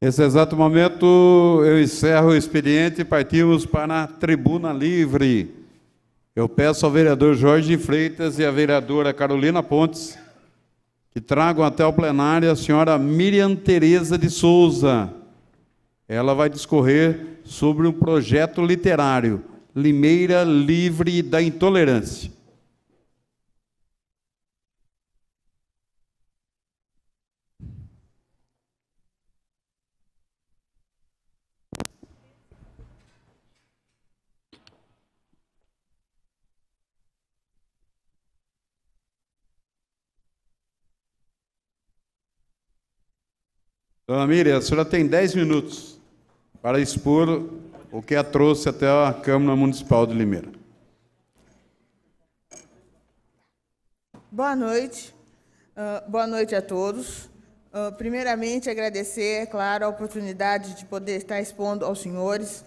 Nesse exato momento, eu encerro o expediente e partimos para a tribuna livre. Eu peço ao vereador Jorge Freitas e à vereadora Carolina Pontes que tragam até o plenário a senhora Miriam Tereza de Souza. Ela vai discorrer sobre um projeto literário, Limeira Livre da Intolerância. Dona Miriam, a senhora tem 10 minutos para expor o que a trouxe até a Câmara Municipal de Limeira. Boa noite. Uh, boa noite a todos. Uh, primeiramente, agradecer, é claro, a oportunidade de poder estar expondo aos senhores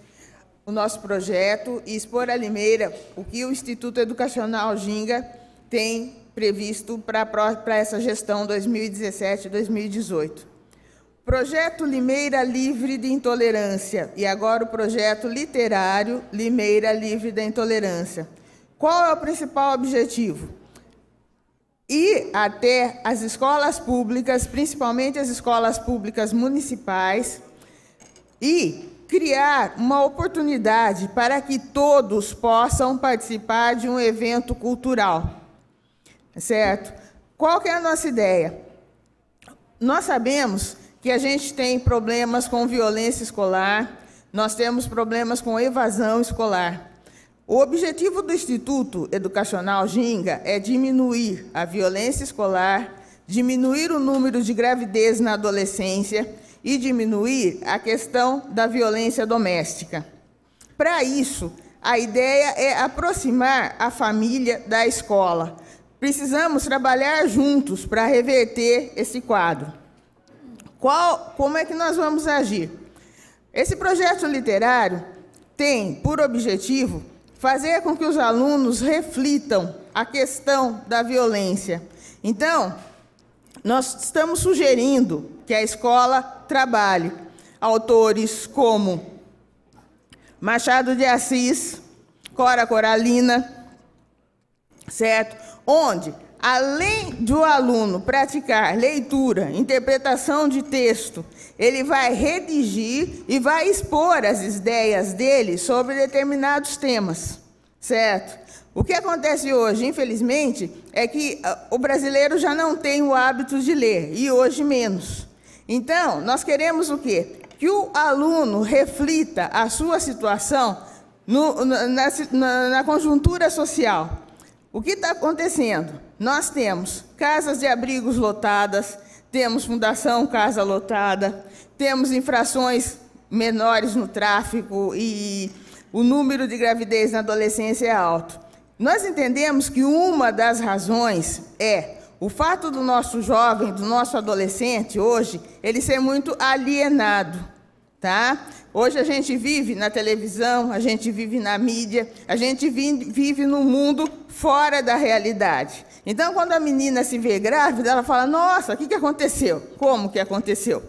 o nosso projeto e expor a Limeira o que o Instituto Educacional Ginga tem previsto para essa gestão 2017-2018. Projeto Limeira Livre de Intolerância e agora o projeto literário Limeira Livre da Intolerância. Qual é o principal objetivo? Ir até as escolas públicas, principalmente as escolas públicas municipais, e criar uma oportunidade para que todos possam participar de um evento cultural. Certo? Qual que é a nossa ideia? Nós sabemos que a gente tem problemas com violência escolar, nós temos problemas com evasão escolar. O objetivo do Instituto Educacional Ginga é diminuir a violência escolar, diminuir o número de gravidez na adolescência e diminuir a questão da violência doméstica. Para isso, a ideia é aproximar a família da escola. Precisamos trabalhar juntos para reverter esse quadro. Qual, como é que nós vamos agir? Esse projeto literário tem por objetivo fazer com que os alunos reflitam a questão da violência. Então, nós estamos sugerindo que a escola trabalhe autores como Machado de Assis, Cora Coralina, certo? Onde além do aluno praticar leitura, interpretação de texto, ele vai redigir e vai expor as ideias dele sobre determinados temas, certo? O que acontece hoje, infelizmente, é que ah, o brasileiro já não tem o hábito de ler, e hoje menos. Então, nós queremos o quê? Que o aluno reflita a sua situação no, na, na, na conjuntura social. O que está acontecendo? Nós temos casas de abrigos lotadas, temos Fundação Casa Lotada, temos infrações menores no tráfico e o número de gravidez na adolescência é alto. Nós entendemos que uma das razões é o fato do nosso jovem, do nosso adolescente hoje, ele ser muito alienado, tá? Hoje a gente vive na televisão, a gente vive na mídia, a gente vive no mundo fora da realidade. Então, quando a menina se vê grávida, ela fala: Nossa, o que, que aconteceu? Como que aconteceu?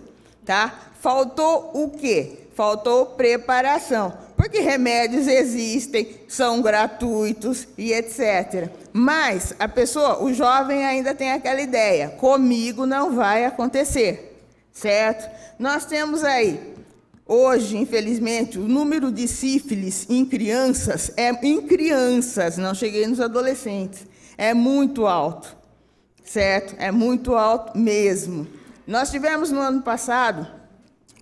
Tá? Faltou o quê? Faltou preparação. Porque remédios existem, são gratuitos e etc. Mas a pessoa, o jovem ainda tem aquela ideia: comigo não vai acontecer, certo? Nós temos aí Hoje, infelizmente, o número de sífilis em crianças é em crianças, não cheguei nos adolescentes, é muito alto. Certo? É muito alto mesmo. Nós tivemos no ano passado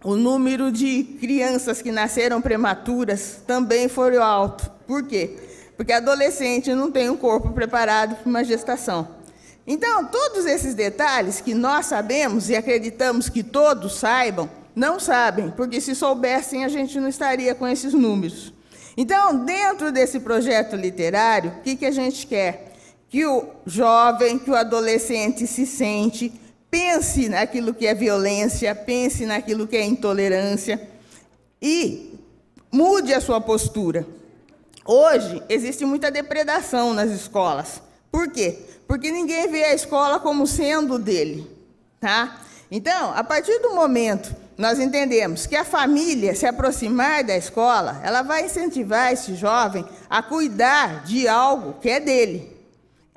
o número de crianças que nasceram prematuras também foi alto. Por quê? Porque adolescente não tem um corpo preparado para uma gestação. Então, todos esses detalhes que nós sabemos e acreditamos que todos saibam, não sabem, porque se soubessem, a gente não estaria com esses números. Então, dentro desse projeto literário, o que, que a gente quer? Que o jovem, que o adolescente se sente, pense naquilo que é violência, pense naquilo que é intolerância e mude a sua postura. Hoje, existe muita depredação nas escolas. Por quê? Porque ninguém vê a escola como sendo dele. Tá? Então, a partir do momento nós entendemos que a família se aproximar da escola, ela vai incentivar esse jovem a cuidar de algo que é dele.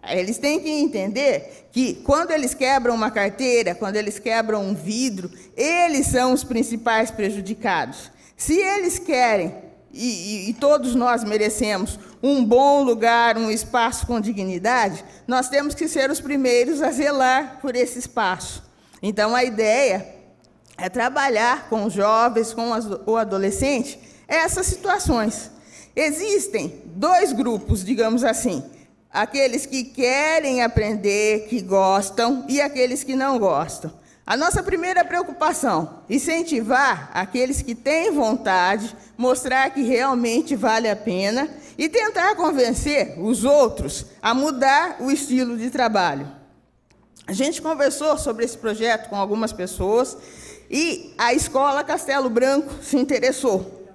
Eles têm que entender que quando eles quebram uma carteira, quando eles quebram um vidro, eles são os principais prejudicados. Se eles querem, e, e, e, todos nós merecemos um bom lugar, um espaço com dignidade, nós temos que ser os primeiros a zelar por esse espaço. Então, a ideia é trabalhar com os jovens, com o adolescente, essas situações. Existem dois grupos, digamos assim: aqueles que querem aprender, que gostam, e aqueles que não gostam. A nossa primeira preocupação, incentivar aqueles que têm vontade, mostrar que realmente vale a pena e tentar convencer os outros a mudar o estilo de trabalho. A gente conversou sobre esse projeto com algumas pessoas e a escola Castelo Branco se interessou.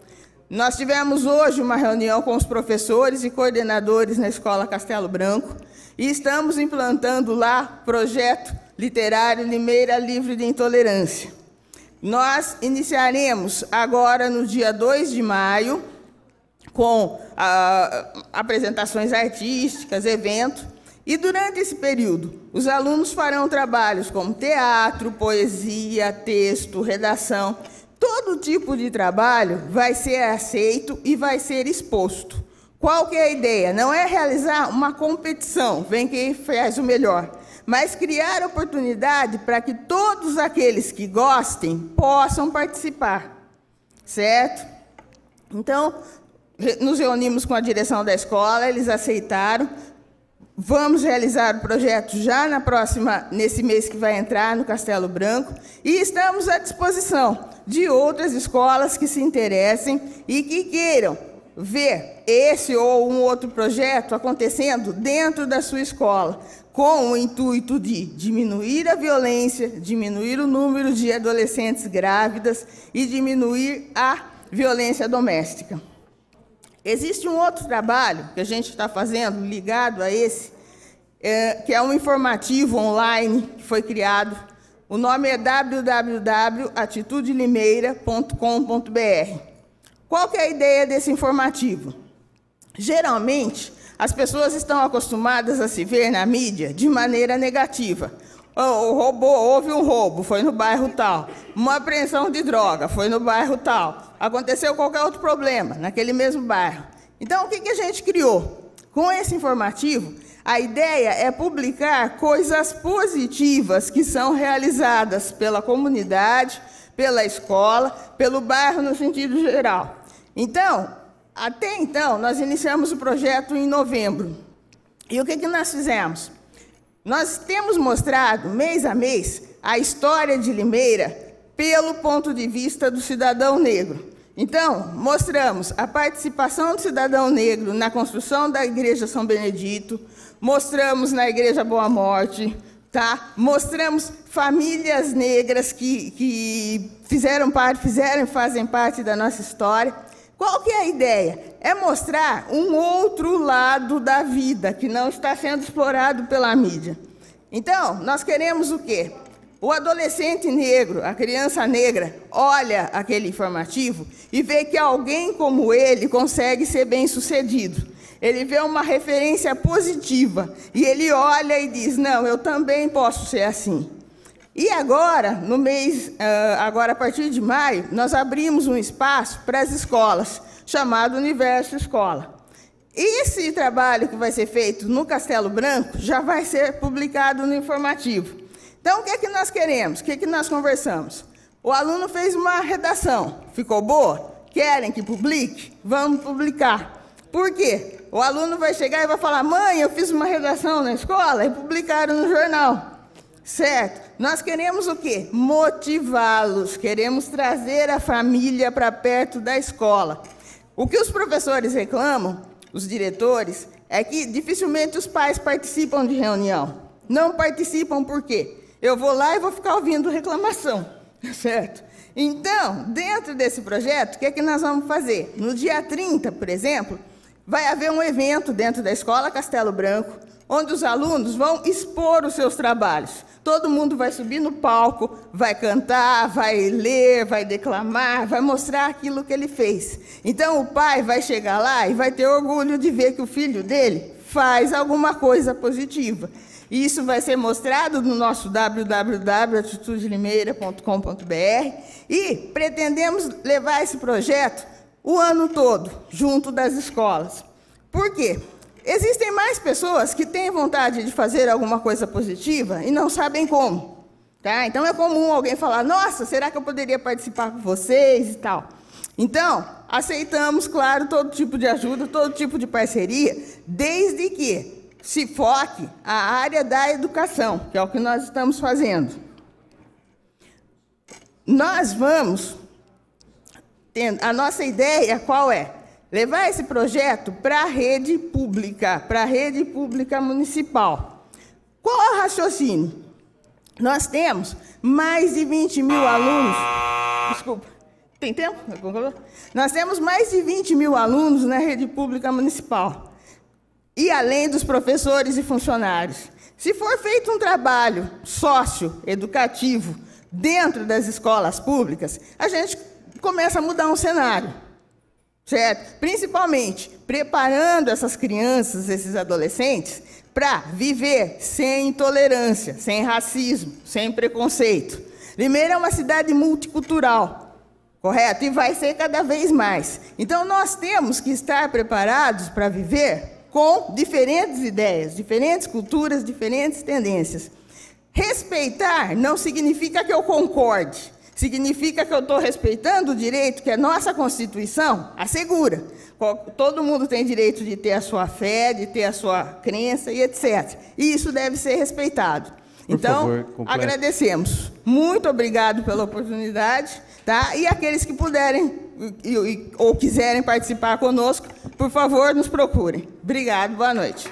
Nós tivemos hoje uma reunião com os professores e coordenadores na escola Castelo Branco e estamos implantando lá projeto literário Limeira Livre de Intolerância. Nós iniciaremos agora no dia 2 de maio, com ah, apresentações artísticas, eventos, e durante esse período, os alunos farão trabalhos como teatro, poesia, texto, redação. Todo tipo de trabalho vai ser aceito e vai ser exposto. Qual que é a ideia? Não é realizar uma competição, vem quem faz o melhor mas criar oportunidade para que todos aqueles que gostem possam participar, certo? Então, nos reunimos com a direção da escola, eles aceitaram. Vamos realizar o projeto já na próxima, nesse mês que vai entrar no Castelo Branco, e estamos à disposição de outras escolas que se interessem e que queiram ver esse ou um outro projeto acontecendo dentro da sua escola, com o intuito de diminuir a violência, diminuir o número de adolescentes grávidas e diminuir a violência doméstica. Existe um outro trabalho que a gente está fazendo ligado a esse, é, que é um informativo online que foi criado. O nome é www.atitudelimeira.com.br. Qual que é a ideia desse informativo? Geralmente, as pessoas estão acostumadas a se ver na mídia de maneira negativa. Houve um roubo, foi no bairro tal. Uma apreensão de droga, foi no bairro tal. Aconteceu qualquer outro problema, naquele mesmo bairro. Então, o que, que a gente criou? Com esse informativo, a ideia é publicar coisas positivas que são realizadas pela comunidade, pela escola, pelo bairro no sentido geral. Então, até então, nós iniciamos o projeto em novembro. E o que, que nós fizemos? Nós temos mostrado, mês a mês, a história de Limeira pelo ponto de vista do cidadão negro. Então, mostramos a participação do cidadão negro na construção da Igreja São Benedito, mostramos na Igreja Boa Morte, tá? mostramos famílias negras que, que fizeram parte, fizeram e fazem parte da nossa história. Qual que é a ideia? É mostrar um outro lado da vida que não está sendo explorado pela mídia. Então, nós queremos o quê? O adolescente negro, a criança negra, olha aquele informativo e vê que alguém como ele consegue ser bem-sucedido. Ele vê uma referência positiva e ele olha e diz: Não, eu também posso ser assim. E agora, no mês, ah, agora a partir de maio, nós abrimos um espaço para as escolas, chamado Universo Escola. Esse trabalho que vai ser feito no Castelo Branco já vai ser publicado no informativo. Então, o que é que nós queremos? O que é que nós conversamos? O aluno fez uma redação, ficou boa? Querem que publique? Vamos publicar. Por quê? O aluno vai chegar e vai falar: mãe, eu fiz uma redação na escola e publicaram no jornal. Certo? Nós queremos o quê? Motivá-los, queremos trazer a família para perto da escola. O que os professores reclamam, os diretores, é que dificilmente os pais participam de reunião. Não participam por quê? Eu vou lá e vou ficar ouvindo reclamação, certo? Então, dentro desse projeto, o que é que nós vamos fazer? No dia 30, por exemplo, vai haver um evento dentro da Escola Castelo Branco, onde os alunos vão expor os seus trabalhos. Todo mundo vai subir no palco, vai cantar, vai ler, vai declamar, vai mostrar aquilo que ele fez. Então o pai vai chegar lá e vai ter orgulho de ver que o filho dele faz alguma coisa positiva. Isso vai ser mostrado no nosso www.atitudelimeira.com.br e pretendemos levar esse projeto o ano todo, junto das escolas. Por quê? Existem mais pessoas que têm vontade de fazer alguma coisa positiva e não sabem como. Tá? Então é comum alguém falar: Nossa, será que eu poderia participar com vocês e tal? Então, aceitamos, claro, todo tipo de ajuda, todo tipo de parceria, desde que se foque a área da educação, que é o que nós estamos fazendo. Nós vamos, a nossa ideia qual é? Levar esse projeto para a rede pública, para a rede pública municipal. Qual é o raciocínio? Nós temos mais de 20 mil alunos. Desculpa, tem tempo? Nós temos mais de 20 mil alunos na rede pública municipal e além dos professores e funcionários. Se for feito um trabalho sócio-educativo dentro das escolas públicas, a gente começa a mudar um cenário, certo? Principalmente preparando essas crianças, esses adolescentes, para viver sem intolerância, sem racismo, sem preconceito. Limeira é uma cidade multicultural, correto? E vai ser cada vez mais. Então, nós temos que estar preparados para viver com diferentes ideias, diferentes culturas, diferentes tendências. Respeitar não significa que eu concorde, significa que eu estou respeitando o direito que a nossa Constituição assegura. Todo mundo tem direito de ter a sua fé, de ter a sua crença e etc. E isso deve ser respeitado. Por então, favor, agradecemos. Muito obrigado pela oportunidade. Tá? E aqueles que puderem ou quiserem participar conosco, por favor, nos procurem. Obrigado, boa noite.